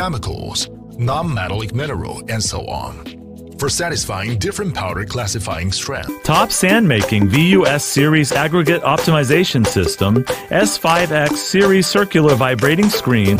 chemicals, non-metallic mineral, and so on. For satisfying different powder classifying strength. Top Sand Making VUS Series Aggregate Optimization System, S5X Series Circular Vibrating Screen,